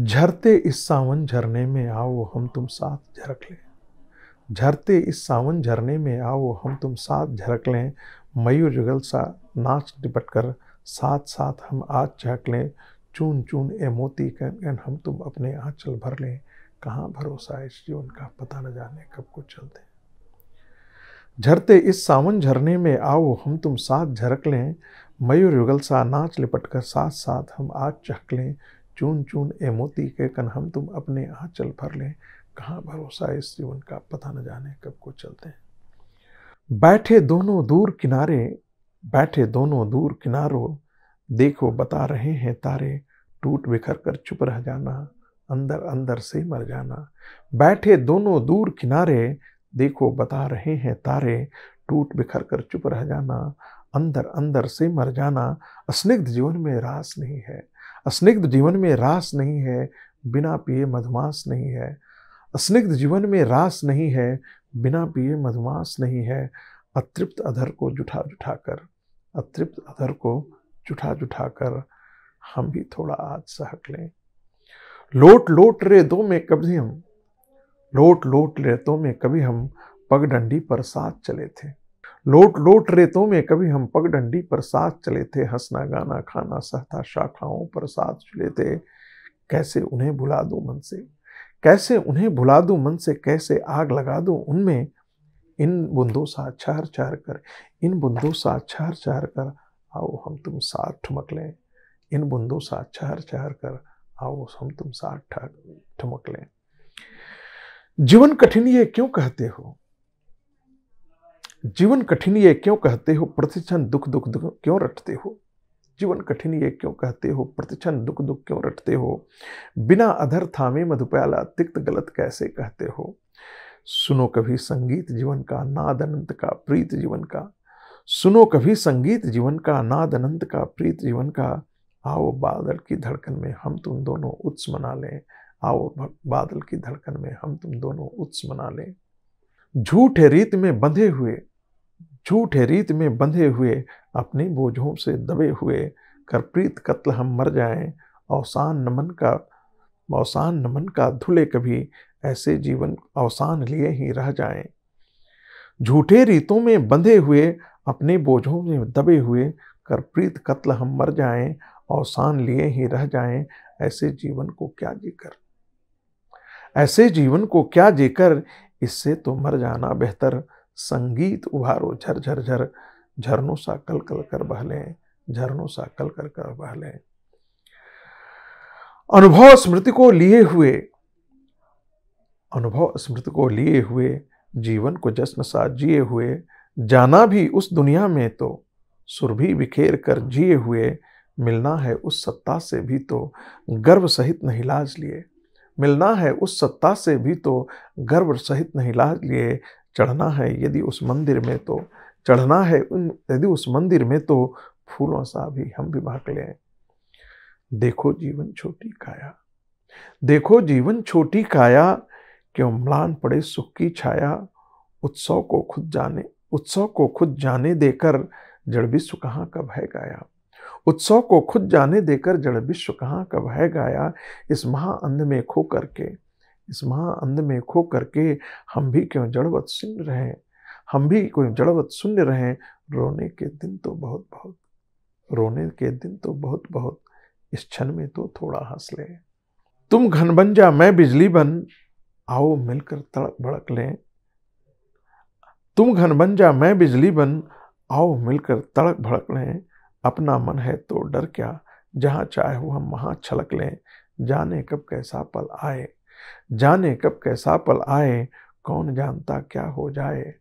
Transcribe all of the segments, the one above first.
झरते इस सावन झरने में आओ, हम तुम साथ झरक लें। झरते इस सावन झरने में आओ, हम तुम साथ झरक लें। मयूर जुगल सा नाच डिपट कर, साथ साथ हम आज झक लें। चून चून ए मोती कन हम तुम अपने आंचल भर लें। कहाँ भरोसा इस जीवन का, पता न जाने कब को चलते झरते इस सावन झरने में आओ, हम तुम साथ झरक लें। मयूर युगल सा नाच लिपट कर, साथ साथ हम आज चहक लें। चून चून ए मोती के कन हम तुम अपने आंचल भर लें। कहाँ भरोसा इस जीवन का? पता न जाने कब को चलते हैं। बैठे दोनों दूर किनारे, बैठे दोनों दूर किनारों, देखो बता रहे हैं तारे, टूट बिखर कर चुप रह जाना, अंदर अंदर से मर जाना। बैठे दोनों दूर किनारे, देखो बता रहे हैं तारे, टूट बिखर कर चुप रह जाना, अंदर अंदर से मर जाना। स्निग्ध जीवन में रास नहीं है। अस्निग्ध जीवन में रास नहीं है, बिना पिए मधुमास नहीं है। स्निग्ध जीवन में रास नहीं है, बिना पिए मधुमास नहीं है। अतृप्त अधर को जुठा जुठा कर, अतृप्त अधर को जुठा जुठा कर हम भी थोड़ा आज सहक लें। लोट लोट रे दो में कभी हम, लोट लोट रेतों में कभी हम पगडंडी पर साथ चले थे। लोट लोट रेतों में कभी हम पगडंडी पर साथ चले थे, हंसना गाना खाना सहता शाखाओं पर साथ चले थे। कैसे उन्हें भुला दूँ मन से? कैसे उन्हें भुला दूँ मन से? कैसे आग लगा दूँ उनमें? इन बुंदों सा छहर छहर कर, इन बुंदों सा छहर छहर कर, आओ हम तुम साथ ठुमक लें। इन बुंदों सा छहर छहर कर, आओ हम तुम साथ ठुमक लें। जीवन कठिन ये क्यों कहते हो? जीवन कठिन ये क्यों कहते हो? प्रतिक्षण दुख दुख दुख क्यों रटते हो? जीवन कठिन ये क्यों कहते हो? प्रतिक्षण दुख दुख क्यों रटते हो? बिना अधर थामे मधुप्याला, तिक्त गलत कैसे कहते हो? सुनो कभी संगीत जीवन का, नाद अनंत का, प्रीत जीवन का। सुनो कभी संगीत जीवन का, नाद अनंत का, प्रीत जीवन का। आओ बादल की धड़कन में हम तुम दोनों उत्स मना लें। आओ बादल की धड़कन में हम तुम दोनों उत्स मना लें। झूठे रीत में बंधे हुए झूठे रीत में बंधे हुए, अपने बोझों से दबे हुए, करप्रीत कत्ल हम मर जाएँ, अवसान नमन का, अवसान नमन का धुले कभी, ऐसे जीवन अवसान लिए ही रह जाएँ। झूठे रीतों में बंधे हुए, अपने बोझों में दबे हुए, करप्रीत कत्ल हम मर जाएँ, अवसान लिए ही रह जाएँ, ऐसे जीवन को क्या जीकर? ऐसे जीवन को क्या जीकर? इससे तो मर जाना बेहतर संगीत उभारो, झर झर झर। झरनों सा कल कल कर बहले, झरनों सा कल कर कर बहले। अनुभव स्मृति को लिए हुए, अनुभव स्मृति को लिए हुए, जीवन को जश्न सा जिए हुए, जाना भी उस दुनिया में तो सुर भी बिखेर कर जिए हुए, मिलना है उस सत्ता से भी तो गर्व सहित नहीं लाज लिए। मिलना है उस सत्ता से भी तो गर्व सहित नहीं लाज लिए चढ़ना है। यदि उस मंदिर में तो चढ़ना है। यदि उस मंदिर में तो फूलों सा भी हम भी भाग लें। देखो जीवन छोटी काया। देखो जीवन छोटी काया, क्यों म्लान पड़े सुख की छाया। उत्सव को खुद जाने, उत्सव को खुद जाने देकर जड़ विश्व कहाँ कब है गाया। उत्सव को खुद जाने देकर जड़ विश्व कहाँ कब है गाया। इस महाअंध में खो करके इस महाअंध में खो करके हम भी क्यों जड़वत सुन रहे हम भी कोई जड़वत सुन रहे रोने के दिन तो बहुत बहुत, रोने के दिन तो बहुत बहुत, इस क्षण में तो थोड़ा हंस ले। तुम घन बन जा मैं बिजली बन, आओ मिलकर तड़क भड़क लें। तुम घन बन जा मैं बिजली बन, आओ मिलकर तड़क भड़क लें। अपना मन है तो डर क्या, जहाँ चाहे वो हम वहाँ छलक लें। जाने कब कैसा पल आए। जाने कब कैसा पल आए, कौन जानता क्या हो जाए।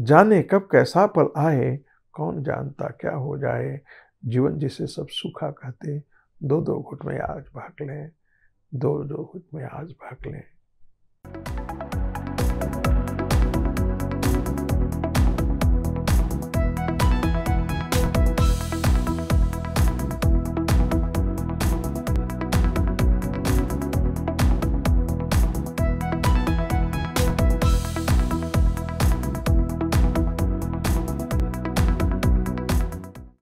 जाने कब कैसा पल आए, कौन जानता क्या हो जाए। जीवन जिसे सब सूखा कहते दो दो घुट में आज भाग लें दो दो घुट में आज भाग लें।